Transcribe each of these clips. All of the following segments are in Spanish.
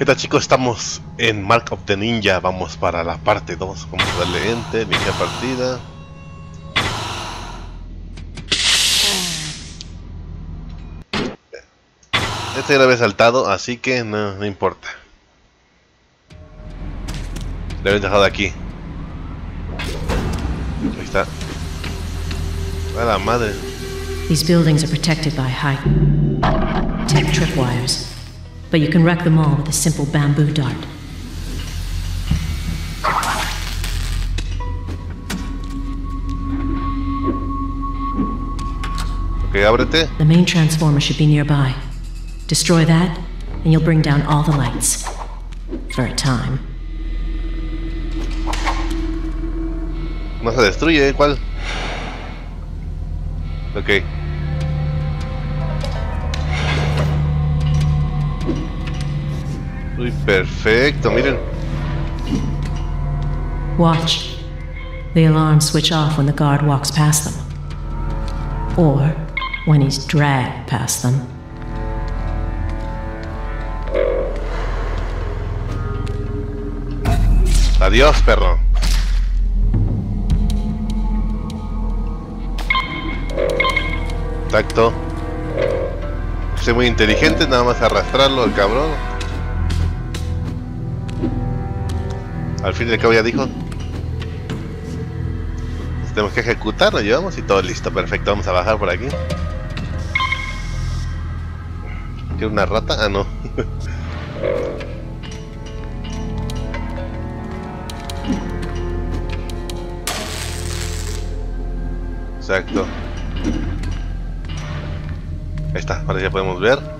¿Qué tal chicos? Estamos en Mark of the Ninja, vamos para la parte 2, vamos a darle enter, iniciar partida. Este ya lo había saltado, así que no, no importa. Lo había dejado aquí. Ahí está. A la madre. These buildings are protected by high tech tripwires, but you can wreck them all with a simple bamboo dart. Ok, ábrete. The main transformer should be nearby. Destroy that, and you'll bring down all the lights. For a time. No se destruye, ¿eh? ¿cuál? Ok. Uy, perfecto, miren. Watch. The alarms switch off when the guard walks past them. Or when he's dragged past them. Adiós, perro. Tacto. Soy muy inteligente, nada más arrastrarlo al cabrón. Al fin y al cabo ya dijo. Tenemos que ejecutar, lo llevamos y todo listo, perfecto. Vamos a bajar por aquí. ¿Quiere una rata? Ah, no. Exacto. Ahí está, ahora ya podemos ver.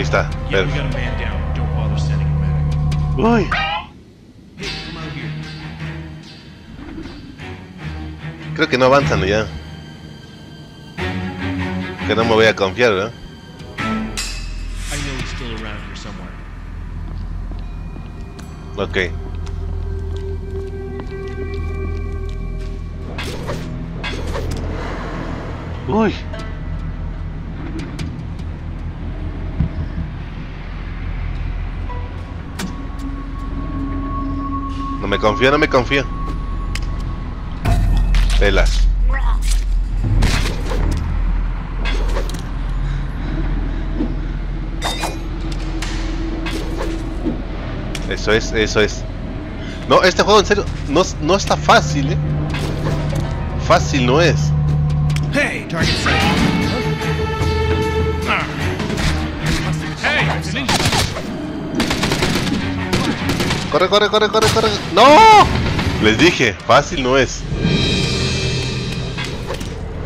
a medic. Uy. Creo que no avanzan ya. Que no me voy a confiar, ¿verdad? I know he's still around here somewhere. Ok. Uy. Me confío, no me confío. Pelas. Eso es, eso es. No, este juego en serio no, no está fácil, eh. Fácil no es. Hey, target sight. Ah. Hey. Corre, corre, corre, corre, corre. ¡No! Les dije, fácil no es.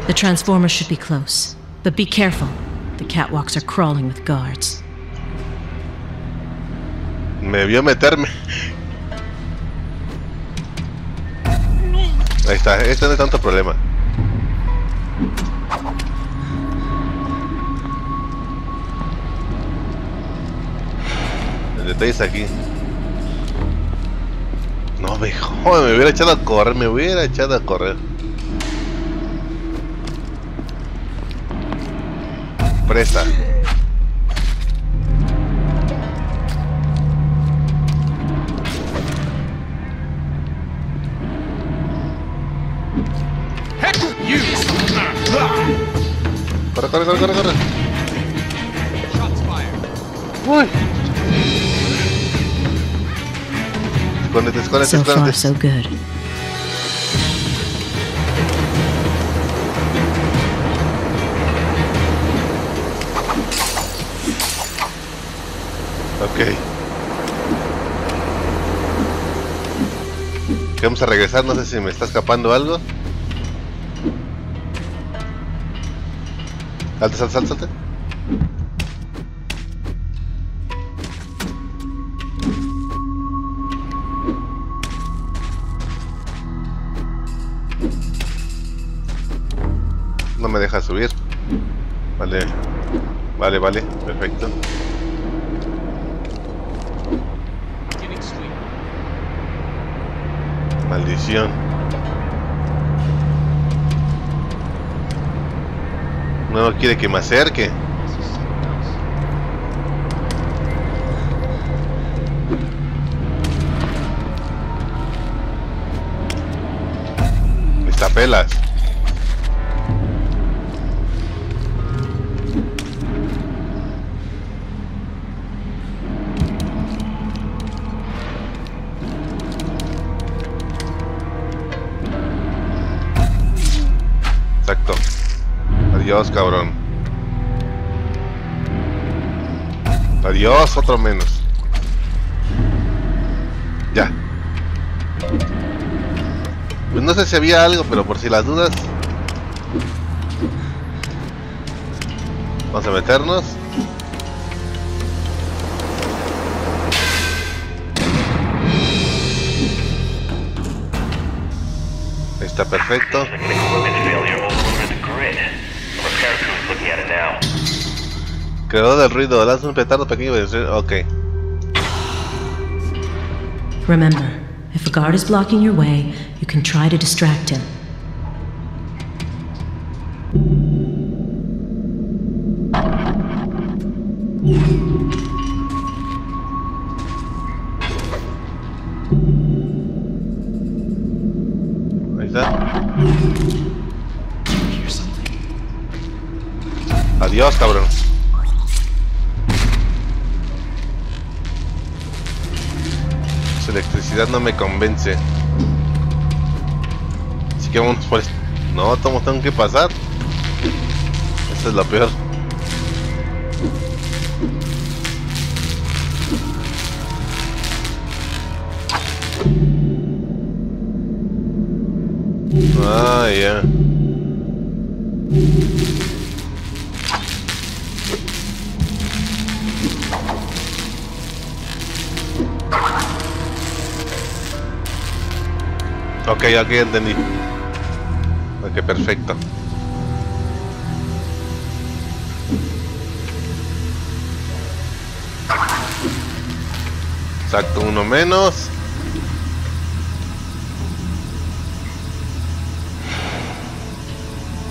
The transformer should be close, but be careful. The catwalks are crawling with guards. Me vio meterme. Ahí está, este no es tanto problema. El detalle está aquí. No me joder, me hubiera echado a correr, me hubiera echado a correr. Ah. Corre, corre, corre, corre, corre. Uy. Escóndete, escóndete, So far, escóndete. so good. Ok. Ok, vamos a regresar, no sé si me está escapando algo. Salte, salte, salte, salte. Deja subir. Vale. Vale, vale. Perfecto. Maldición. No quiere que me acerque. Está pelas. Adiós, cabrón. Adiós, otro menos. Ya. Pues no sé si había algo, pero por si las dudas. Vamos a meternos. Está perfecto. Creador del ruido, lanza un petardo pequeño y destruir- Ok. Remember, if a guard is blocking your way, you can try to distract him. Ahí está. Adiós, cabrón. Electricidad no me convence. Así que vamos por... es- No, todos tengo que pasar. Eso es lo peor. Ah, ya. Ok, ok, entendí. Ok, perfecto. Exacto, uno menos.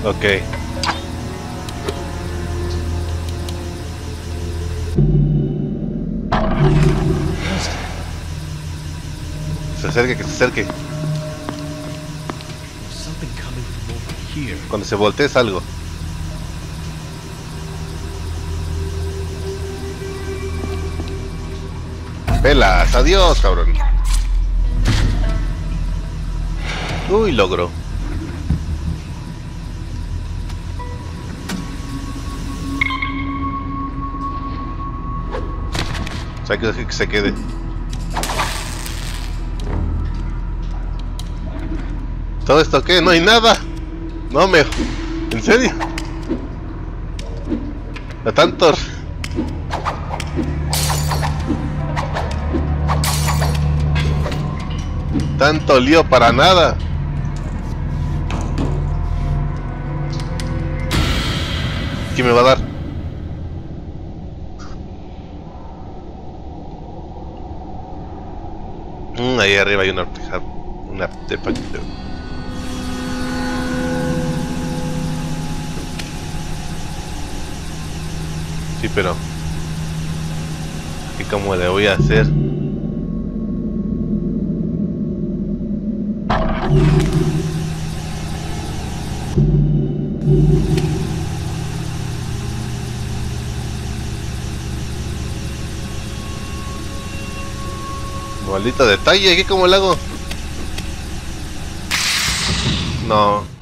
Ok. Se acerque, que se acerque. Cuando se voltee es algo. Pelas, adiós, cabrón. Uy, logro. O que dejar que se quede. ¿Todo esto qué? No hay nada. No me... ¿En serio? A tanto... Tanto lío para nada. ¿Qué me va a dar? Mm, ahí arriba hay una artefacto. Un artefacto. Sí, pero... ¿Y cómo le voy a hacer? Maldito detalle, ¿qué cómo le hago? No.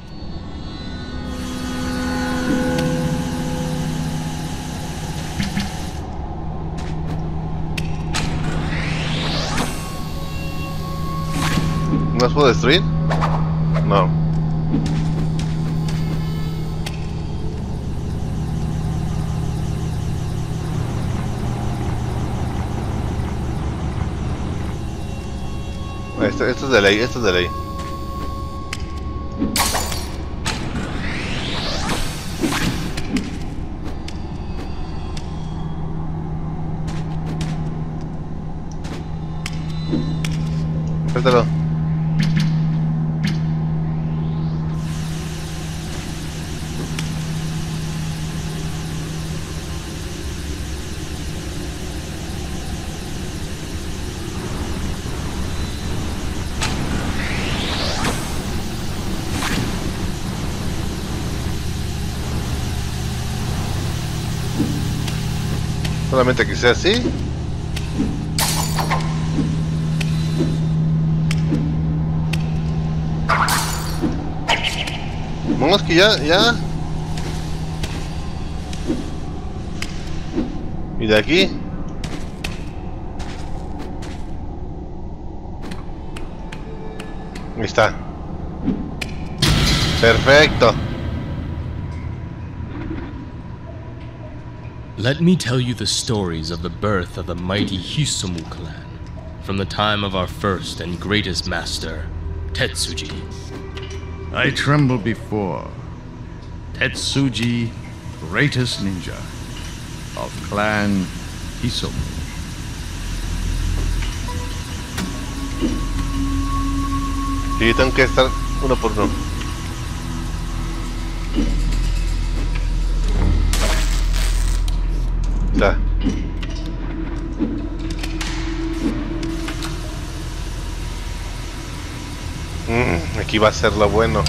¿No las puedo destruir? No. Esto es de ley, esto es de ley. Solamente que sea así. Vamos que ya, ya. Y de aquí. Ahí está. Perfecto. Let me tell you the stories of the birth of the mighty Hisumu clan, from the time of our first and greatest master, Tetsuji. I tremble before Tetsuji, greatest ninja of Clan Hisomu. Sí, tengo que estar uno por uno. Ya. Mm, aquí va a ser lo bueno.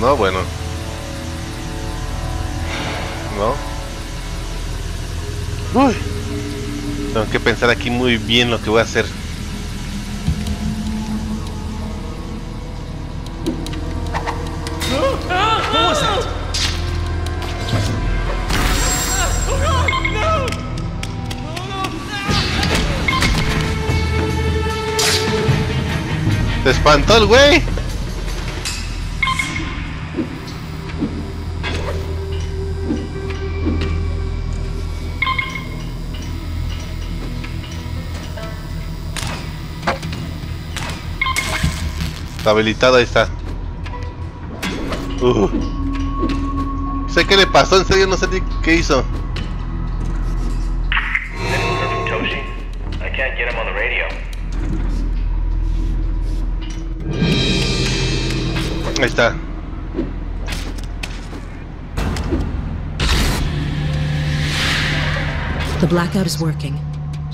No, bueno. Pensar aquí muy bien lo que voy a hacer. Te espantó el güey. Está habilitado, ahí está. Uh. Sé qué le pasó, en serio no sé ni qué hizo. Ahí está. The blackout is working.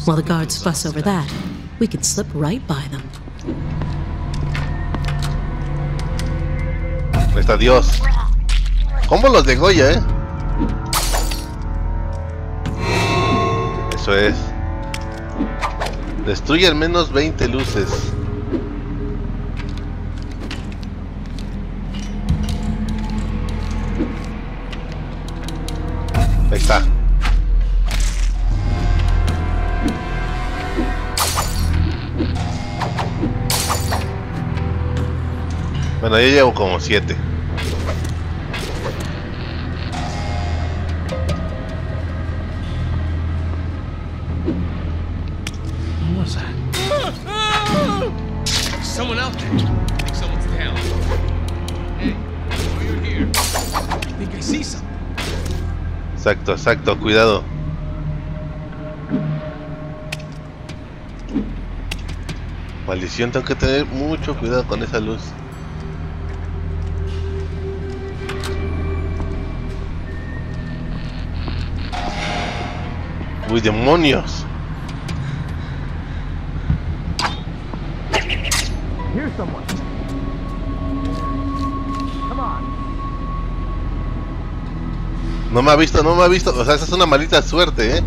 While the guards fuss over that, we can slip right by them. Está Dios. ¿Cómo los degolla, eh? Eso es. Destruye al menos 20 luces. Ahí está. Bueno, ya llevo como 7. Someone out there. I think someone's down. Hey, while you're here, I think I see something. Exacto, exacto, cuidado. Maldición, tengo que tener mucho cuidado con esa luz. Uy, demonios. No me ha visto, no me ha visto. O sea, esa es una maldita suerte, eh.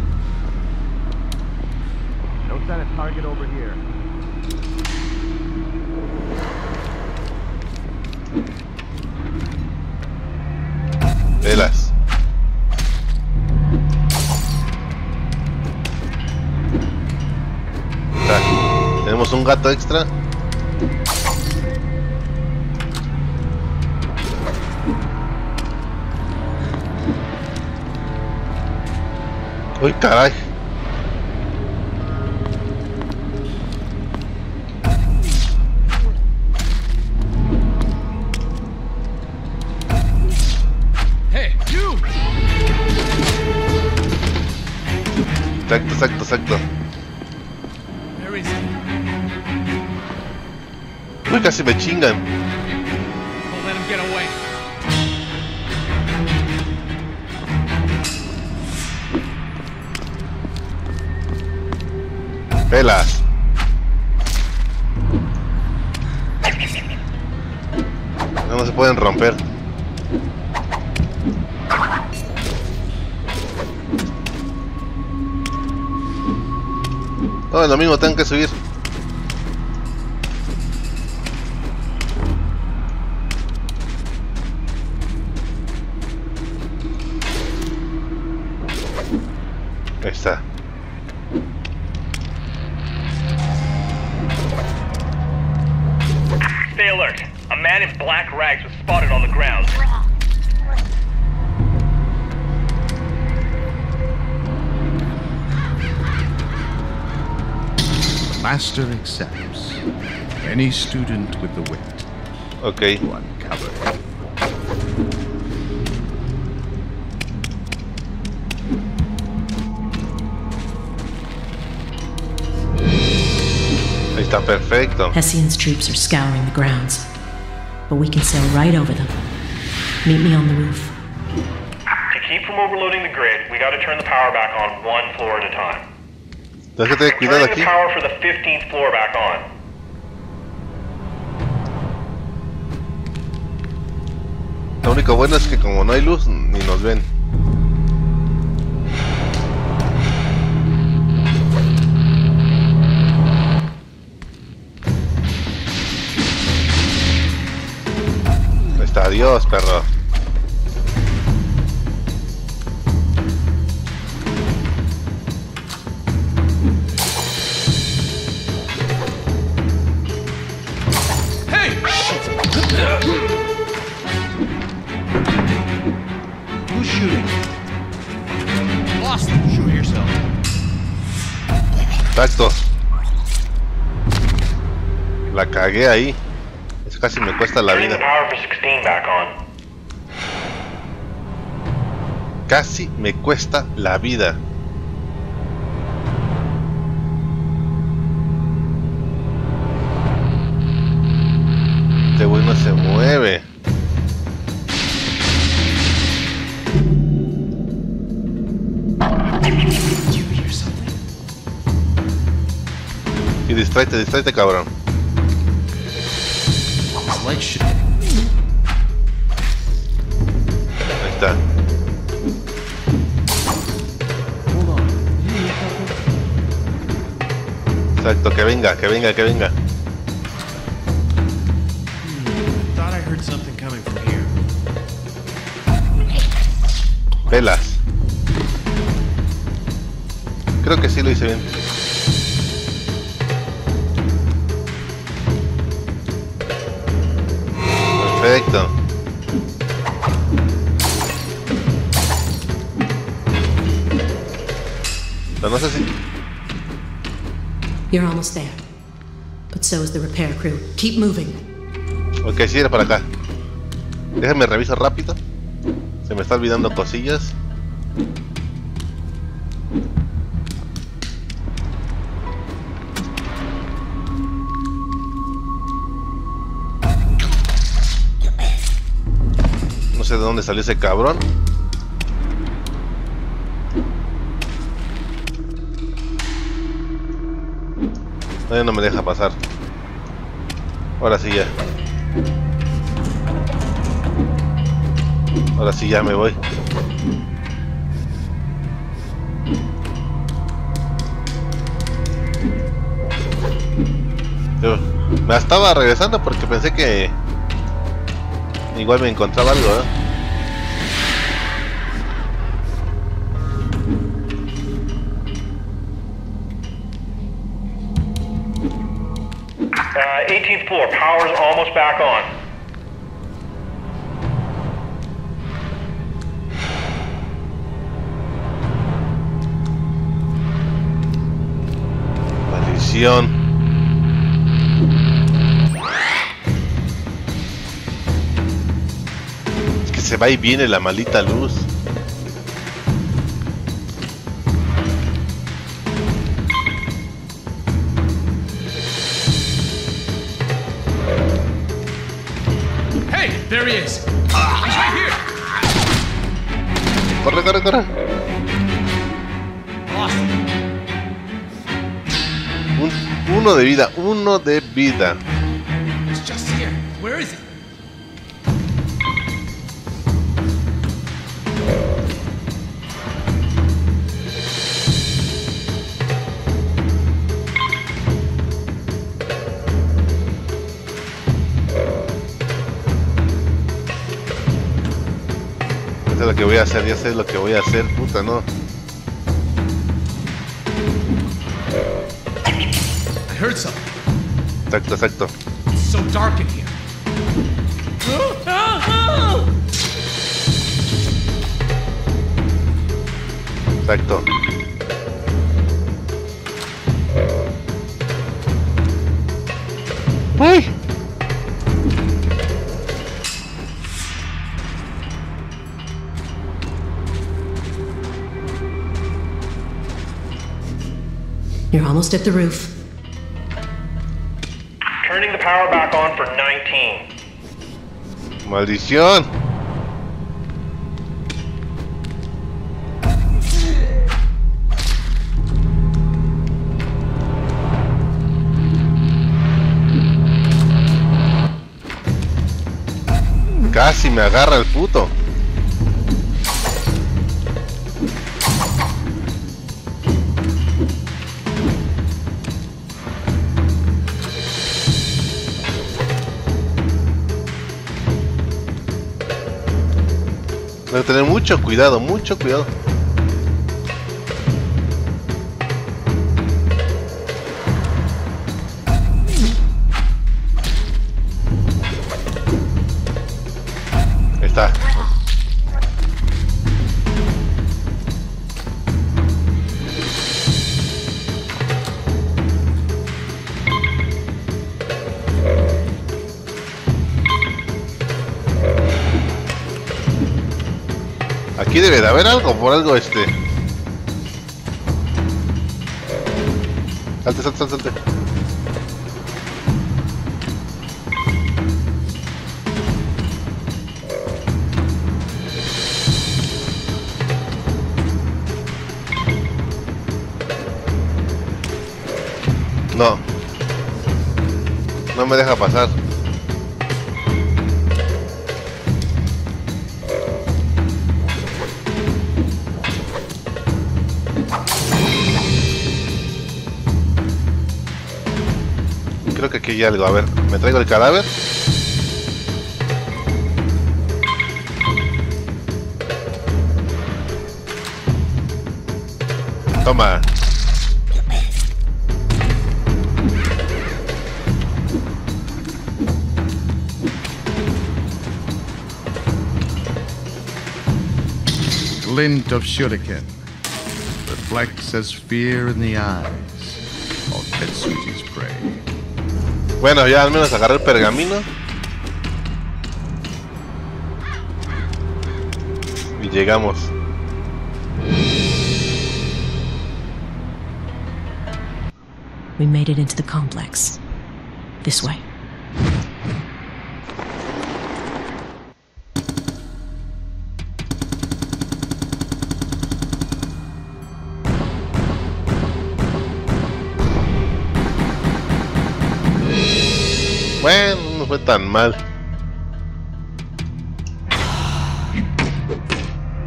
Tenemos un gato extra. Uy, caray. Hey, you! Exacto, exacto, exacto. Uy, casi me chingan. Velas. No, se pueden romper. No, lo mismo, tengo que subir. Stay alert. A man in black rags was spotted on the grounds. The master accepts any student with the wit Ok. to uncover está, perfecto. Hessian's troops are scouring the grounds, but we can sail right over them. Meet me on the roof. To keep from overloading the grid, we gotta turn the power back on one floor at a time. Tienes que tener cuidado Turning aquí. the power for the 15th floor back on. Lo único bueno es que como no hay luz, ni nos ven. Adiós, perro. Exacto. La cagué ahí. Eso casi me cuesta la vida. Power for 16 back on. Casi me cuesta la vida. Este güey no se mueve. Y distráete, distráete, cabrón. Que venga, que venga, que venga. Velas. Creo que sí lo hice bien. Perfecto. Pero no sé si... You're almost there. But so is the repair crew. Keep moving. Ok, sí era para acá. Déjame reviso rápido. Se me está olvidando cosillas. No sé de dónde salió ese cabrón. No, no me deja pasar. Ahora sí ya. Ahora sí ya me voy. Yo me estaba regresando porque pensé que igual me encontraba algo, ¿eh? Floor. Power's almost back on. Maldición. Es que se va y viene la maldita luz. Vida, uno de vida. Sé lo que voy a hacer, ya sé lo que voy a hacer, puta, no. Heard something. Exacto, exacto. It's so dark in here. Exacto. ¡Ay! You're almost at the roof. Power back on for 19. ¡Maldición! Casi me agarra el puto. Mucho cuidado, mucho cuidado. Está. Aquí debe de haber algo, por algo este. Salte, salte, salte. No. No me deja pasar. Aquí hay algo. A ver, me traigo el cadáver. Toma. Glint of shuriken reflects as fear in the eyes of Tetsuti's prey. Bueno, ya al menos agarré el pergamino. Y llegamos. We made it into the complex. This way. Bueno, no fue tan mal.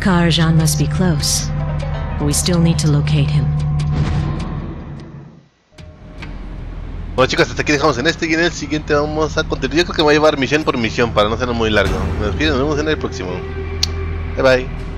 Karajan must be close. We still need to locate him. Bueno chicos, hasta aquí dejamos en este y en el siguiente vamos a continuar. Yo creo que me voy a llevar misión por misión para no ser muy largo. Me despido, nos vemos en el próximo. Bye bye.